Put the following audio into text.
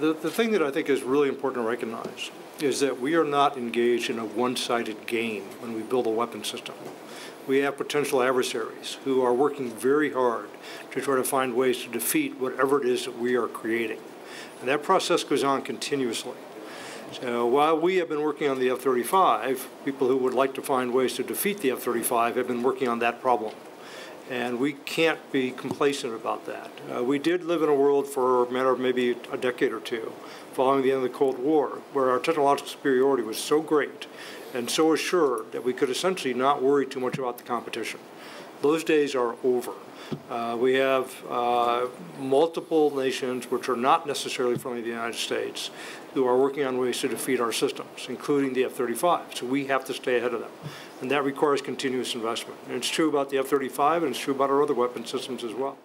the thing that I think is really important to recognize is that we are not engaged in a one-sided game when we build a weapon system. We have potential adversaries who are working very hard to try to find ways to defeat whatever it is that we are creating. And that process goes on continuously. So while we have been working on the F-35, people who would like to find ways to defeat the F-35 have been working on that problem. And we can't be complacent about that. Uh, we did live in a world for a matter of maybe a decade or two, following the end of the Cold War, where our technological superiority was so great and so assured that we could essentially not worry too much about the competition. Those days are over. Uh, we have uh, multiple nations, which are not necessarily to the United States, who are working on ways to defeat our systems, including the F-35. So we have to stay ahead of them. And that requires continuous investment. And it's true about the F-35, and it's true about our other weapon systems as well.